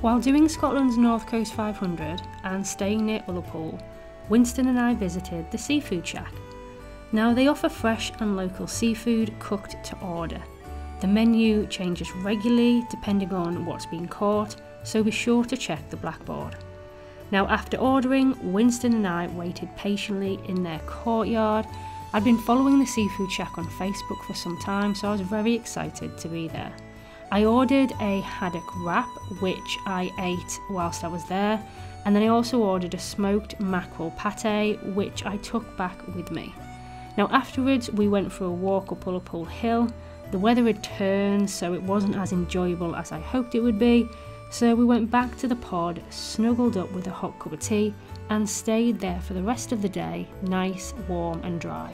While doing Scotland's North Coast 500 and staying near Ullapool, Winston and I visited the Seafood Shack. Now, they offer fresh and local seafood cooked to order. The menu changes regularly depending on what's been caught, so be sure to check the blackboard. Now, after ordering, Winston and I waited patiently in their courtyard. I'd been following the Seafood Shack on Facebook for some time, so I was very excited to be there. I ordered a haddock wrap, which I ate whilst I was there, and then I also ordered a smoked mackerel pate, which I took back with me. Now, afterwards, we went for a walk up Ullapool Hill the weather had turned, so it wasn't as enjoyable as I hoped it would be, so we went back to the pod, snuggled up with a hot cup of tea, and stayed there for the rest of the day, nice, warm, and dry.